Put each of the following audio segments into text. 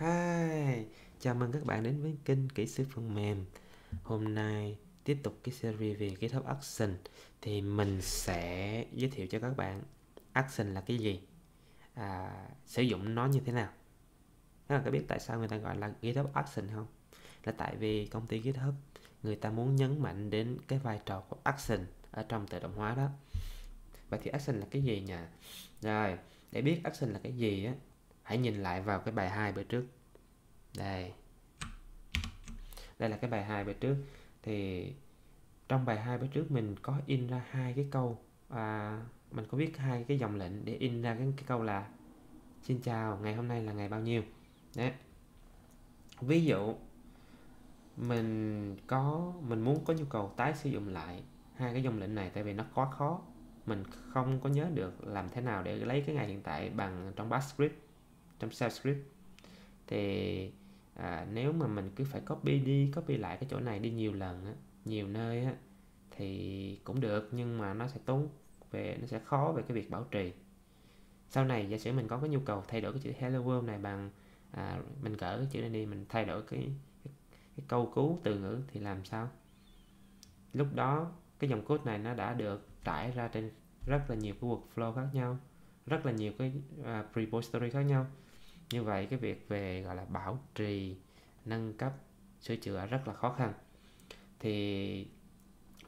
Hi, chào mừng các bạn đến với kênh Kỹ sư phần mềm. Hôm nay tiếp tục cái series về GitHub Action thì mình sẽ giới thiệu cho các bạn Action là cái gì, à, sử dụng nó như thế nào. Các bạn có biết tại sao người ta gọi là GitHub Action không? Là tại vì công ty GitHub người ta muốn nhấn mạnh đến cái vai trò của Action ở trong tự động hóa đó. Vậy thì Action là cái gì nhỉ? Rồi, để biết Action là cái gì á hãy nhìn lại vào cái bài 2 bữa trước. Đây. Đây là cái bài 2 bữa trước. Thì trong bài 2 bữa trước mình có in ra hai cái câu à, mình có viết hai cái dòng lệnh để in ra cái, cái câu là xin chào ngày hôm nay là ngày bao nhiêu? Đấy. Ví dụ mình có mình muốn có nhu cầu tái sử dụng lại hai cái dòng lệnh này tại vì nó quá khó. Mình không có nhớ được làm thế nào để lấy cái ngày hiện tại bằng trong bash script trong javascript script thì à, nếu mà mình cứ phải copy đi copy lại cái chỗ này đi nhiều lần á, nhiều nơi á, thì cũng được nhưng mà nó sẽ tốn về nó sẽ khó về cái việc bảo trì. Sau này giả sử mình có cái nhu cầu thay đổi cái chữ hello world này bằng à, mình gỡ cái chữ này đi mình thay đổi cái, cái, cái câu cú từ ngữ thì làm sao? Lúc đó cái dòng code này nó đã được trải ra trên rất là nhiều cái workflow khác nhau rất là nhiều cái uh, repository khác nhau như vậy cái việc về gọi là bảo trì nâng cấp sửa chữa rất là khó khăn. Thì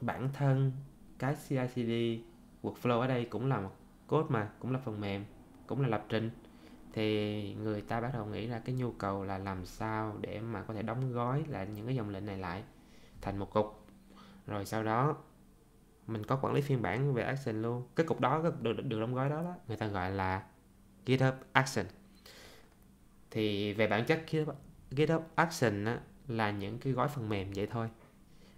bản thân cái CI/CD workflow ở đây cũng là một code mà cũng là phần mềm cũng là lập trình. Thì người ta bắt đầu nghĩ ra cái nhu cầu là làm sao để mà có thể đóng gói lại những cái dòng lệnh này lại thành một cục. Rồi sau đó mình có quản lý phiên bản về action luôn. Cái cục đó được, được đóng gói đó, đó người ta gọi là GitHub Action thì về bản chất GitHub, GitHub Action á, là những cái gói phần mềm vậy thôi.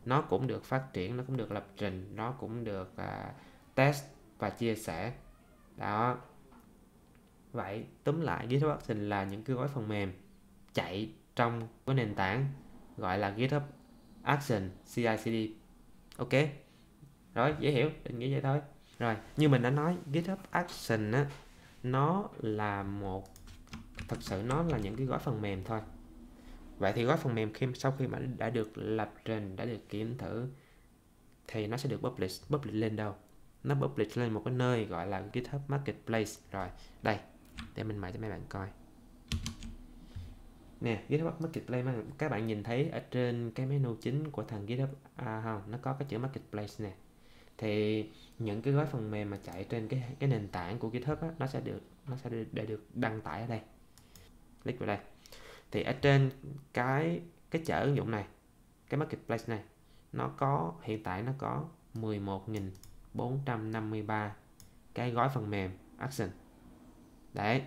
Nó cũng được phát triển nó cũng được lập trình nó cũng được uh, test và chia sẻ. Đó. Vậy túm lại GitHub Action là những cái gói phần mềm chạy trong cái nền tảng gọi là GitHub Action CI/CD ok. Rồi dễ hiểu định nghĩa vậy thôi. Rồi như mình đã nói GitHub Action á nó là một thật sự nó là những cái gói phần mềm thôi. Vậy thì gói phần mềm khi sau khi mà đã được lập trình đã được kiểm thử thì nó sẽ được publish publish lên đâu? Nó publish lên một cái nơi gọi là GitHub Marketplace. Rồi đây để mình mở cho mấy bạn coi. Nè GitHub Marketplace các bạn nhìn thấy ở trên cái menu chính của thằng GitHub à, không nó có cái chữ Marketplace nè. Thì những cái gói phần mềm mà chạy trên cái cái nền tảng của GitHub á, nó sẽ được nó sẽ được, để được đăng tải ở đây click vào đây. Thì ở trên cái cái chợ ứng dụng này, cái marketplace này, nó có, hiện tại nó có 11.453 cái gói phần mềm action đấy,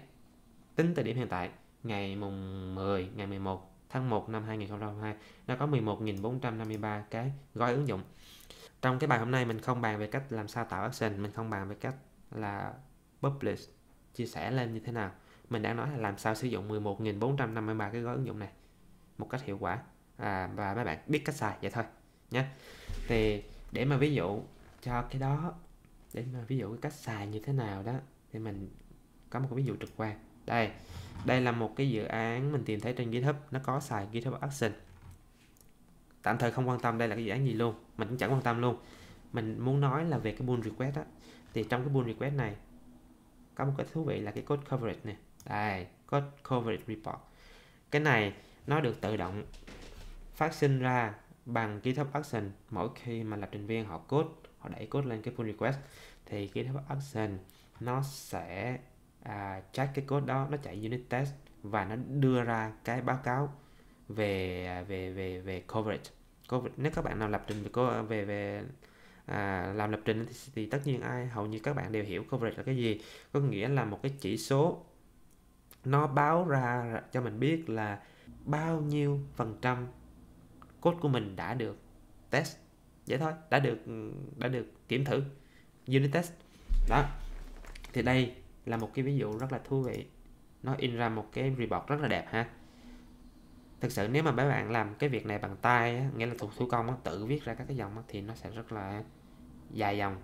tính thời điểm hiện tại, ngày mùng 10 ngày 11 tháng 1 năm 2022 nó có 11.453 cái gói ứng dụng. Trong cái bài hôm nay mình không bàn về cách làm sao tạo action mình không bàn về cách là publish, chia sẻ lên như thế nào mình đang nói là làm sao sử dụng 11.453 cái gói ứng dụng này một cách hiệu quả. À, và mấy bạn biết cách xài vậy thôi nhé thì để mà ví dụ cho cái đó để mà ví dụ cái cách xài như thế nào đó thì mình có một cái ví dụ trực quan. Đây đây là một cái dự án mình tìm thấy trên GitHub nó có xài GitHub Action tạm thời không quan tâm đây là cái dự án gì luôn mình cũng chẳng quan tâm luôn. Mình muốn nói là về cái pull request á. Thì trong cái pull request này có một cái thú vị là cái code coverage này đây code coverage report. Cái này nó được tự động phát sinh ra bằng GitHub Action. Mỗi khi mà lập trình viên họ code họ đẩy code lên cái pull request thì GitHub Action nó sẽ à, check cái code đó nó chạy unit test và nó đưa ra cái báo cáo về à, về về về coverage. Coverage nếu các bạn nào lập trình về về về à, làm lập trình thì, thì tất nhiên ai hầu như các bạn đều hiểu coverage là cái gì. Có nghĩa là một cái chỉ số nó báo ra cho mình biết là bao nhiêu phần trăm code của mình đã được test. Vậy thôi đã được đã được kiểm thử. Unit test. Đó. Thì đây là một cái ví dụ rất là thú vị. Nó in ra một cái report rất là đẹp ha. Thực sự nếu mà mấy bạn làm cái việc này bằng tay á, nghĩa là thuộc thủ công á, tự viết ra các cái dòng á, thì nó sẽ rất là dài dòng.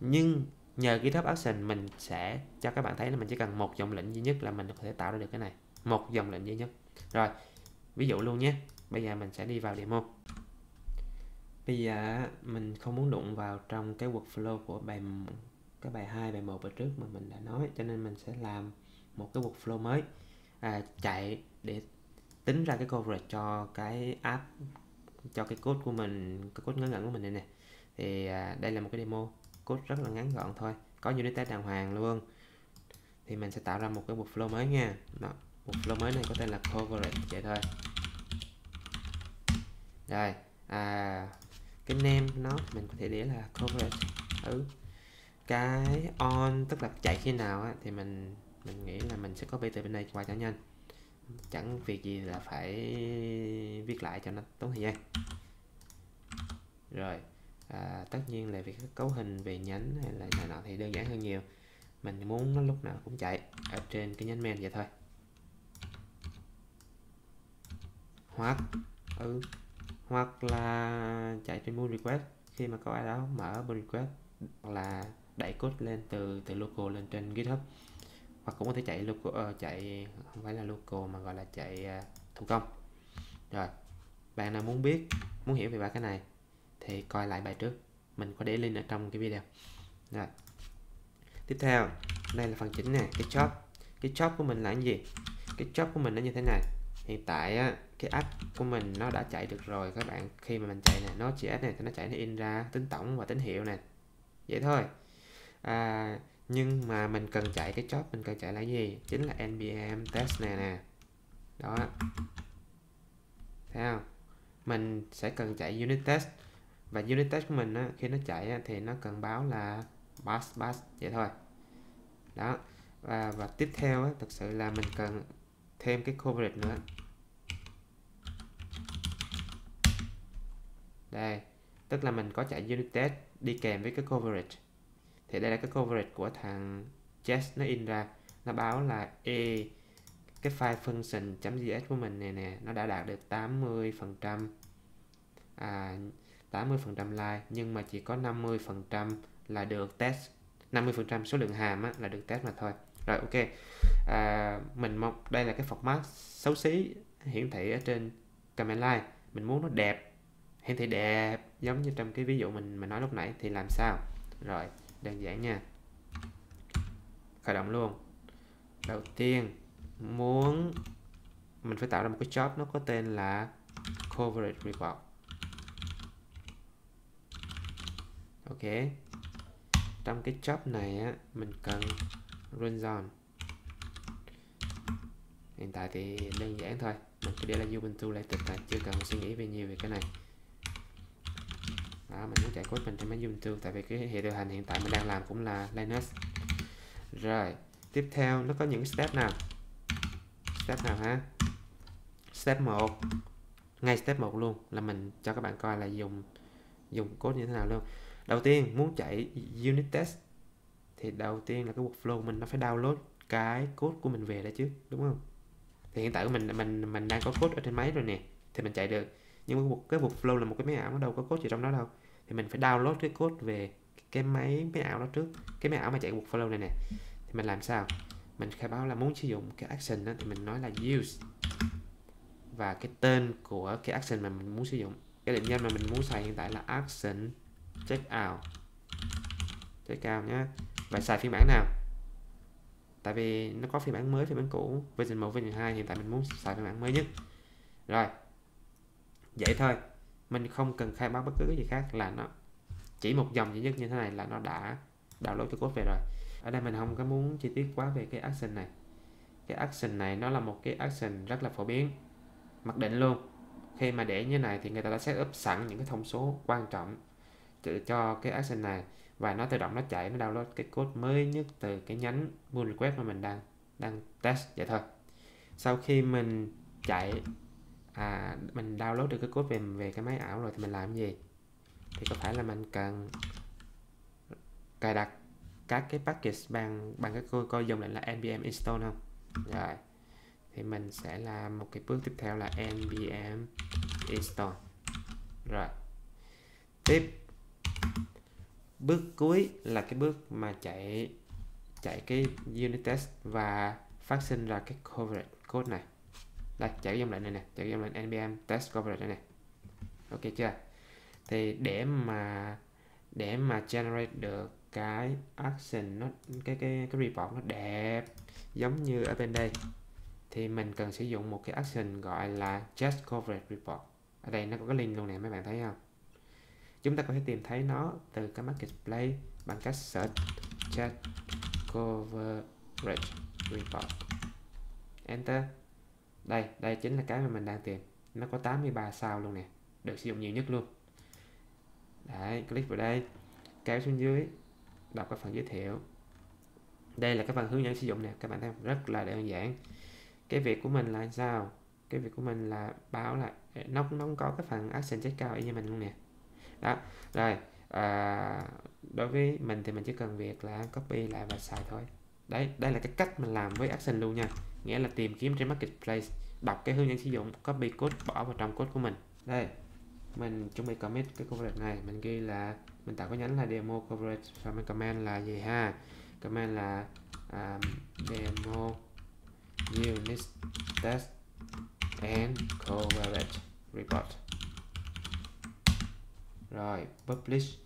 Nhưng nhờ GitHub Action mình sẽ cho các bạn thấy là mình chỉ cần một dòng lệnh duy nhất là mình có thể tạo ra được cái này. Một dòng lệnh duy nhất. Rồi ví dụ luôn nhé. Bây giờ mình sẽ đi vào demo. Bây giờ mình không muốn đụng vào trong cái workflow của bài cái bài 2 bài 1 bữa trước mà mình đã nói cho nên mình sẽ làm một cái workflow mới. À, chạy để tính ra cái coverage cho cái app cho cái code của mình cái code ngắn ngẩn của mình này nè. Thì à, đây là một cái demo code rất là ngắn gọn thôi có unit test đàng hoàng luôn. Thì mình sẽ tạo ra một cái workflow mới nha. Đó workflow mới này có tên là coverage vậy thôi. Rồi à, cái name nó mình có thể để là coverage. Ừ. Cái on tức là chạy khi nào á, thì mình mình nghĩ là mình sẽ copy từ bên đây qua cho nhanh. Chẳng việc gì là phải viết lại cho nó tốn thời gian. Rồi à, tất nhiên là việc cấu hình về nhánh hay là này nọ thì đơn giản hơn nhiều. Mình muốn nó lúc nào cũng chạy ở trên cái nhánh main vậy thôi. Hoặc ừ hoặc là chạy trên pull request. Khi mà có ai đó mở pull request hoặc là đẩy code lên từ từ local lên trên github hoặc cũng có thể chạy local uh, chạy không phải là local mà gọi là chạy uh, thủ công. Rồi bạn nào muốn biết muốn hiểu về ba cái này thì coi lại bài trước. Mình có để link ở trong cái video. Rồi. Tiếp theo đây là phần chính nè cái job cái job của mình là cái gì? Cái job của mình nó như thế này. Hiện tại á, cái app của mình nó đã chạy được rồi các bạn. Khi mà mình chạy này nó chỉ này thì nó chạy nó in ra tính tổng và tín hiệu này vậy thôi. À, nhưng mà mình cần chạy cái job mình cần chạy là gì? Chính là npm test này nè. Đó. Thấy không? Mình sẽ cần chạy unit test và unit test của mình á, khi nó chạy á, thì nó cần báo là pass pass vậy thôi. Đó. Và, và tiếp theo á, thực sự là mình cần thêm cái coverage nữa. Đây. Tức là mình có chạy unit test đi kèm với cái coverage. Thì đây là cái coverage của thằng Jest nó in ra. Nó báo là e cái file function.js của mình này nè nó đã đạt được 80 phần trăm. À, 80 phần trăm like nhưng mà chỉ có 50 phần trăm là được test. 50 phần trăm số lượng hàm á, là được test mà thôi. Rồi ok. À, mình mong đây là cái format xấu xí hiển thị ở trên comment line. Mình muốn nó đẹp hiển thị đẹp giống như trong cái ví dụ mình mình nói lúc nãy thì làm sao? Rồi đơn giản nha. Khởi động luôn. Đầu tiên muốn mình phải tạo ra một cái job nó có tên là coverage report. Ok. Trong cái job này á, mình cần run zone. Hiện tại thì đơn giản thôi. Mình cứ để là Ubuntu Latest tại chưa cần suy nghĩ về nhiều về cái này. Đó, mình muốn chạy code mình trên máy Ubuntu tại vì cái hệ điều hành hiện tại mình đang làm cũng là Linux. Rồi, tiếp theo nó có những step nào? Step nào ha step 1 ngay step 1 luôn, là mình cho các bạn coi là dùng dùng code như thế nào luôn đầu tiên, muốn chạy unit test thì đầu tiên là cái workflow mình nó phải download cái code của mình về đã chứ, đúng không? Thì hiện tại của mình mình mình đang có code ở trên máy rồi nè, thì mình chạy được. Nhưng mà cái workflow là một cái máy ảo nó đâu có code gì trong đó đâu. Thì mình phải download cái code về cái máy máy ảo đó trước. Cái máy ảo mà chạy workflow này nè, thì mình làm sao? Mình khai báo là muốn sử dụng cái action đó thì mình nói là use. Và cái tên của cái action mà mình muốn sử dụng, cái định danh mà mình muốn xài hiện tại là action check out. Check out nhé và xài phiên bản nào? Tại vì nó có phiên bản mới, phiên bản cũ. Version 1 version 2 hiện tại mình muốn xài phiên bản mới nhất. Rồi. Vậy thôi. Mình không cần khai báo bất cứ cái gì khác là nó chỉ một dòng duy nhất như thế này là nó đã download cho code về rồi. Ở đây mình không có muốn chi tiết quá về cái action này. Cái action này nó là một cái action rất là phổ biến. Mặc định luôn. Khi mà để như này thì người ta đã set up sẵn những cái thông số quan trọng cho cái action này. Và nó tự động nó chạy, nó download cái code mới nhất từ cái nhánh pull request mà mình đang đang test, vậy thôi. Sau khi mình chạy à mình download được cái code về về cái máy ảo rồi thì mình làm gì? Thì có phải là mình cần cài đặt các cái package bằng bằng cái cô coi dùng lại là npm install không? Rồi, thì mình sẽ làm một cái bước tiếp theo là npm install. Rồi, tiếp bước cuối là cái bước mà chạy chạy cái unit test và phát sinh ra cái coverage code này. Đây, chạy cái dòng lệnh này nè, chạy cái dòng lệnh npm test coverage này nè. Ok chưa? Thì để mà để mà generate được cái action nó, cái cái cái report nó đẹp, giống như ở bên đây, thì mình cần sử dụng một cái action gọi là just coverage report. Ở đây nó có cái link luôn nè, mấy bạn thấy không? Chúng ta có thể tìm thấy nó từ cái marketplace bằng cách search chat coverage report. Enter. Đây đây chính là cái mà mình đang tìm. Nó có 83 sao luôn nè, được sử dụng nhiều nhất luôn. Đấy, click vào đây, kéo xuống dưới, đọc cái phần giới thiệu. Đây là cái phần hướng dẫn sử dụng nè, các bạn thấy rất là đơn giản. Cái việc của mình là sao? Cái việc của mình là báo là, nó nó có cái phần action check cao y như mình luôn nè đó rồi à, đối với mình thì mình chỉ cần việc là copy lại và xài thôi. Đấy đây là cái cách mình làm với action luôn nha. Nghĩa là tìm kiếm trên marketplace đọc cái hướng dẫn sử dụng copy code bỏ vào trong code của mình. Đây mình chuẩn bị commit cái coverage này. Mình ghi là mình tạo cái nhánh là demo coverage và mình comment là gì ha? Comment là um, demo unit test and coverage report rồi publish.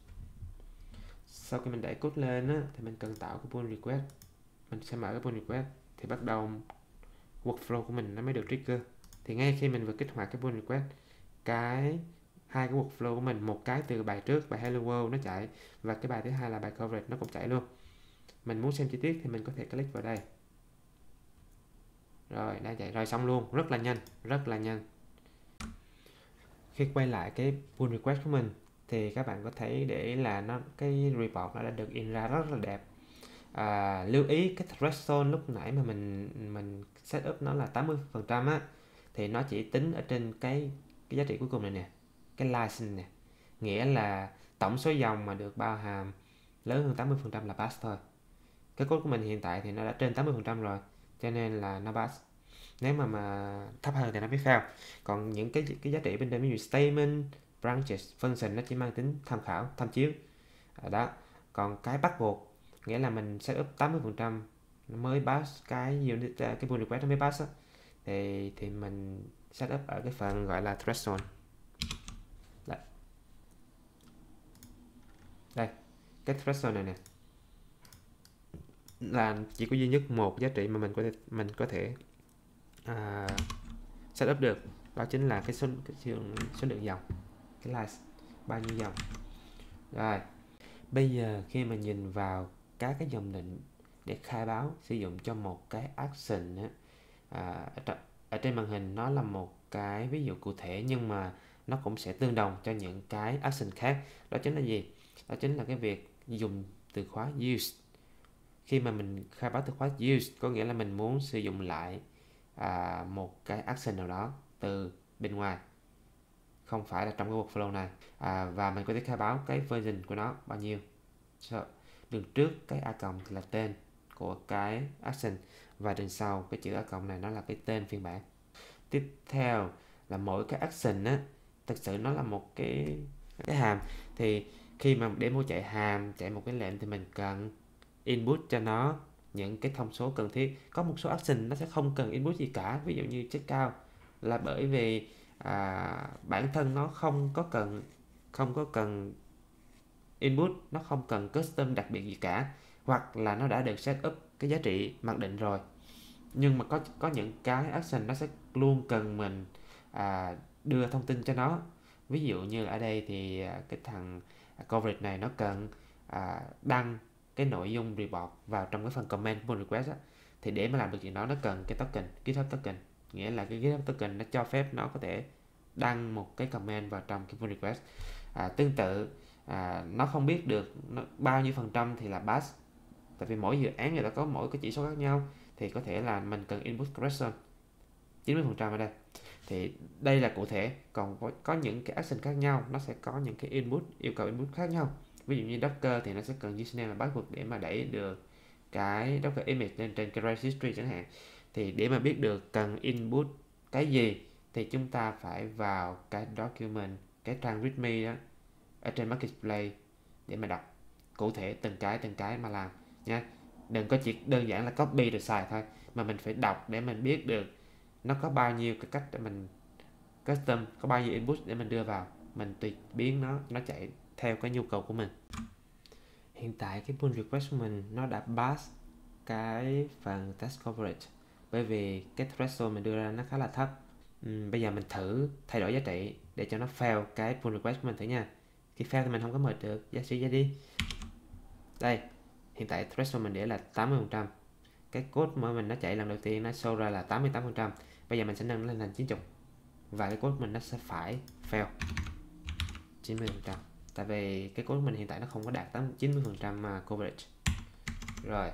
Sau khi mình đẩy code lên á, thì mình cần tạo cái pull request. Mình sẽ mở cái pull request thì bắt đầu workflow của mình nó mới được trigger. Thì ngay khi mình vừa kích hoạt cái pull request cái hai cái workflow của mình một cái từ bài trước bài hello world nó chạy và cái bài thứ hai là bài coverage nó cũng chạy luôn. Mình muốn xem chi tiết thì mình có thể click vào đây. Rồi đã chạy rồi xong luôn. Rất là nhanh rất là nhanh. Khi quay lại cái pull request của mình thì các bạn có thấy để là nó cái report nó đã được in ra rất là đẹp. À, lưu ý cái threshold lúc nãy mà mình mình set up nó là 80 phần trăm á thì nó chỉ tính ở trên cái cái giá trị cuối cùng này nè cái license nè. Nghĩa là tổng số dòng mà được bao hàm lớn hơn 80 phần trăm là pass thôi. Cái code của mình hiện tại thì nó đã trên 80 phần trăm rồi cho nên là nó pass. Nếu mà mà thấp hơn thì nó mới fail. Còn những cái cái giá trị bên đây ví dụ statement branches function nó chỉ mang tính tham khảo tham chiếu. À, đó. Còn cái bắt buộc nghĩa là mình setup 80 phần trăm mới pass cái unit à, cái pull request nó mới pass thì thì mình set up ở cái phần gọi là threshold. Đây, đây cái threshold này nè. Là chỉ có duy nhất một giá trị mà mình có thể mình có thể à, uh, set up được đó chính là cái số cái số lượng dòng cái là bao nhiêu dòng. Rồi bây giờ khi mà nhìn vào các cái dòng lệnh để khai báo sử dụng cho một cái action á, à, ở trên màn hình nó là một cái ví dụ cụ thể nhưng mà nó cũng sẽ tương đồng cho những cái action khác. Đó chính là gì? Đó chính là cái việc dùng từ khóa use. Khi mà mình khai báo từ khóa use có nghĩa là mình muốn sử dụng lại à, một cái action nào đó từ bên ngoài không phải là trong cái workflow này. À, và mình có thể khai báo cái version của nó bao nhiêu. So, đường trước cái a cộng là tên của cái action và đường sau cái chữ a cộng này nó là cái tên phiên bản. Tiếp theo là mỗi cái action á thực sự nó là một cái cái hàm. Thì khi mà để mua chạy hàm chạy một cái lệnh thì mình cần input cho nó những cái thông số cần thiết. Có một số action nó sẽ không cần input gì cả ví dụ như check cao là bởi vì à, bản thân nó không có cần không có cần input nó không cần custom đặc biệt gì cả hoặc là nó đã được set up cái giá trị mặc định rồi. Nhưng mà có có những cái action nó sẽ luôn cần mình à, đưa thông tin cho nó. Ví dụ như ở đây thì à, cái thằng coverage này nó cần à, đăng cái nội dung report vào trong cái phần comment pull request á, thì để mà làm được chuyện đó nó cần cái token GitHub token nghĩa là cái GitHub token nó cho phép nó có thể đăng một cái comment vào trong cái pull request. À, tương tự à, nó không biết được nó, bao nhiêu phần trăm thì là pass tại vì mỗi dự án người ta có mỗi cái chỉ số khác nhau thì có thể là mình cần input correction 90 phần trăm ở đây. Thì đây là cụ thể còn có, có những cái action khác nhau nó sẽ có những cái input yêu cầu input khác nhau. Ví dụ như Docker thì nó sẽ cần username và password để mà đẩy được cái Docker image lên trên cái registry chẳng hạn thì để mà biết được cần input cái gì, thì chúng ta phải vào cái document, cái trang readme đó, ở trên marketplace để mà đọc. Cụ thể từng cái từng cái mà làm nha đừng có chỉ đơn giản là copy rồi xài thôi, mà mình phải đọc để mình biết được nó có bao nhiêu cái cách để mình custom, có bao nhiêu input để mình đưa vào. Mình tùy biến nó nó chạy theo cái nhu cầu của mình. Hiện tại cái pull request của mình nó đã pass cái phần test coverage bởi vì cái threshold mình đưa ra nó khá là thấp. Uhm, bây giờ mình thử thay đổi giá trị để cho nó fail cái pull request của mình thử nha. Khi fail thì mình không có mệt được giá trị ra đi. Đây hiện tại threshold mình để là 80 phần trăm. Cái code mà mình nó chạy lần đầu tiên nó show ra là 88 phần trăm. Bây giờ mình sẽ nâng lên thành 90 và cái code mình nó sẽ phải fail 90 phần trăm. Tại vì cái code mình hiện tại nó không có đạt tới 90 phần trăm coverage. Rồi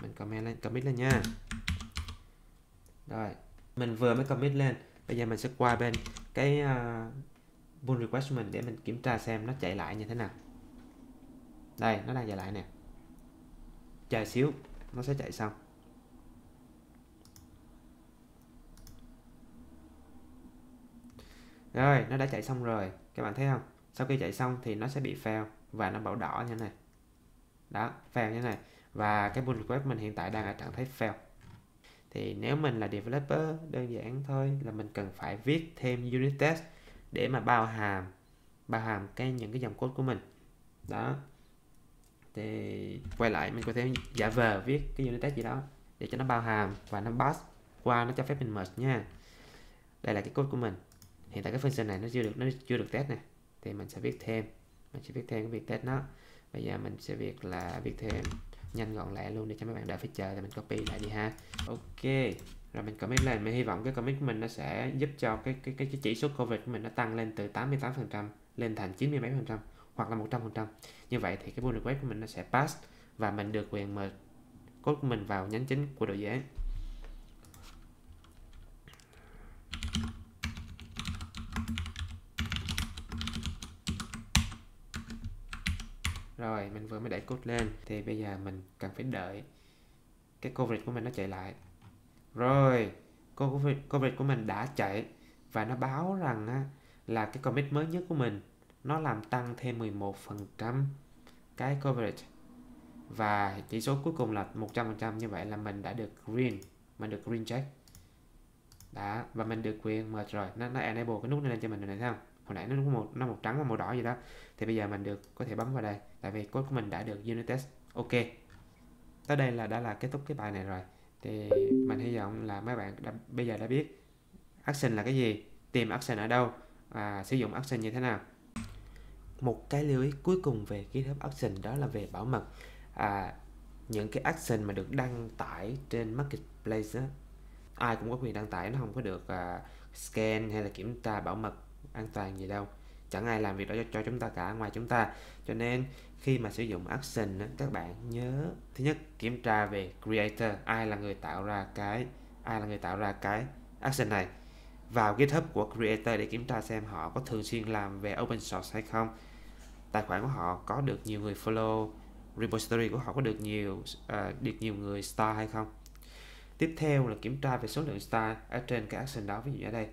mình comment lên commit lên nha. Rồi mình vừa mới commit lên. Bây giờ mình sẽ qua bên cái uh, pull request của mình để mình kiểm tra xem nó chạy lại như thế nào. Đây nó đang chạy lại nè. Chờ xíu nó sẽ chạy xong rồi nó đã chạy xong rồi. Các bạn thấy không? Sau khi chạy xong thì nó sẽ bị fail và nó bảo đỏ như thế này. Đó fail như thế này và cái pull request mình hiện tại đang ở trạng thái fail. Thì nếu mình là developer, đơn giản thôi, là mình cần phải viết thêm unit test để mà bao hàm bao hàm cái những cái dòng code của mình. Đó. Thì quay lại mình có thể giả vờ viết cái unit test gì đó để cho nó bao hàm và nó pass qua, nó cho phép mình merge nha. Đây là cái code của mình. Hiện tại cái function này nó chưa được, nó chưa được test này thì mình sẽ viết thêm, mình sẽ viết thêm cái việc test nó. Bây giờ mình sẽ việc là viết thêm nhanh gọn lẹ luôn để cho mấy bạn đỡ phải chờ thì mình copy lại đi ha. Ok rồi mình comment lên. Mình hy vọng cái comment của mình nó sẽ giúp cho cái cái cái, cái chỉ số covid của mình nó tăng lên từ 88 phần trăm lên thành 90 mấy phần trăm hoặc là 100 phần trăm. Như vậy thì cái bullet web của mình nó sẽ pass và mình được quyền mời code của mình vào nhánh chính của đội dự án. Rồi mình vừa mới đẩy code lên thì bây giờ mình cần phải đợi cái coverage của mình nó chạy lại. Rồi coverage, coverage của mình đã chạy và nó báo rằng á, là cái commit mới nhất của mình nó làm tăng thêm 11% cái coverage. Và chỉ số cuối cùng là 100% như vậy là mình đã được green mình được green check. Đã và mình được quyền merge rồi. Nó nó enable cái nút này lên cho mình rồi này thấy không? Hồi nãy nó có một nó màu trắng và màu đỏ gì đó. Thì bây giờ mình được có thể bấm vào đây tại vì code của mình đã được unit test. Ok. Tới đây là đã là kết thúc cái bài này rồi. Thì mình hy vọng là mấy bạn đã, bây giờ đã biết action là cái gì tìm action ở đâu và sử dụng action như thế nào. Một cái lưu ý cuối cùng về GitHub Action đó là về bảo mật. À, những cái action mà được đăng tải trên marketplace đó ai cũng có quyền đăng tải nó không có được uh, scan hay là kiểm tra bảo mật an toàn gì đâu. Chẳng ai làm việc đó cho, cho chúng ta cả ngoài chúng ta. Cho nên khi mà sử dụng action các bạn nhớ thứ nhất kiểm tra về creator ai là người tạo ra cái ai là người tạo ra cái action này. Vào GitHub của creator để kiểm tra xem họ có thường xuyên làm về open source hay không. Tài khoản của họ có được nhiều người follow repository của họ có được nhiều uh, được nhiều người star hay không. Tiếp theo là kiểm tra về số lượng star ở trên cái action đó ví dụ ở đây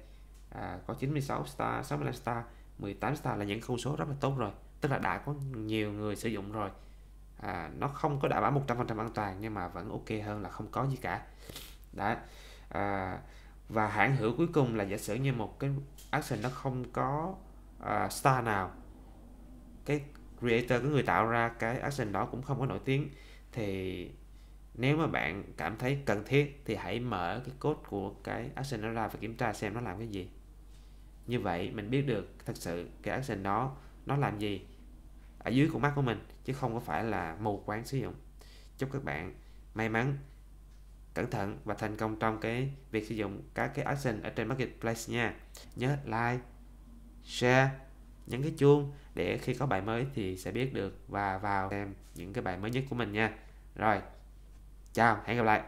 à, có 96 star 65 star 18 star là những con số rất là tốt rồi tức là đã có nhiều người sử dụng rồi. À, nó không có đảm bảo 100% an toàn nhưng mà vẫn ok hơn là không có gì cả. Đã à, và hãng hữu cuối cùng là giả sử như một cái action nó không có uh, star nào cái creator cái người tạo ra cái action đó cũng không có nổi tiếng thì nếu mà bạn cảm thấy cần thiết thì hãy mở cái code của cái action đó ra và kiểm tra xem nó làm cái gì. Như vậy mình biết được thật sự cái action đó nó làm gì ở dưới con mắt của mình, chứ không có phải là mù quáng sử dụng. Chúc các bạn may mắn, cẩn thận và thành công trong cái việc sử dụng các cái action ở trên marketplace nha. Nhớ like, share nhấn cái chuông để khi có bài mới thì sẽ biết được và vào xem những cái bài mới nhất của mình nha. Rồi, chào, hẹn gặp lại.